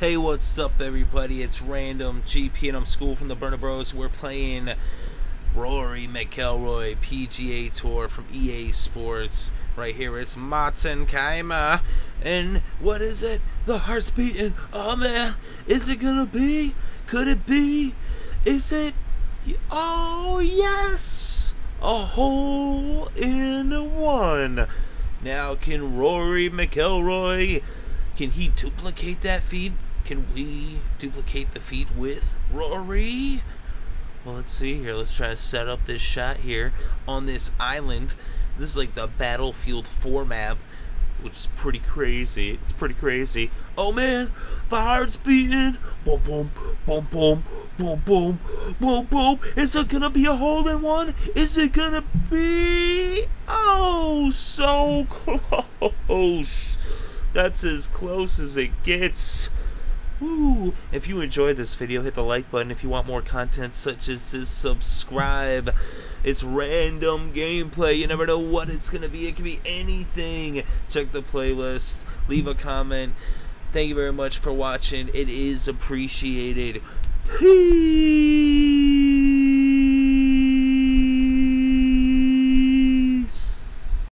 Hey, what's up, everybody? It's Randum GP, and I'm Skool from the Burner Bros. We're playing Rory McIlroy PGA Tour from EA Sports. Right here, it's Martin Kaymer. And what is it? The heart's beating. Oh, man. Is it gonna be? Could it be? Is it? Oh, yes! A hole in one. Now, can Rory McIlroy, can he duplicate that feat? Can we duplicate the feat with Rory? Well, let's see here. Let's try to set up this shot here on this island. This is like the Battlefield 4 map, which is pretty crazy. It's pretty crazy. Oh man, the heart's beating. Boom, boom, boom, boom, boom, boom, boom, boom. Is it gonna be a hole in one? Is it gonna be? Oh, so close. That's as close as it gets. Woo! If you enjoyed this video, hit the like button. If you want more content such as this, subscribe. It's random gameplay. You never know what it's going to be. It could be anything. Check the playlist. Leave a comment. Thank you very much for watching. It is appreciated. Peace!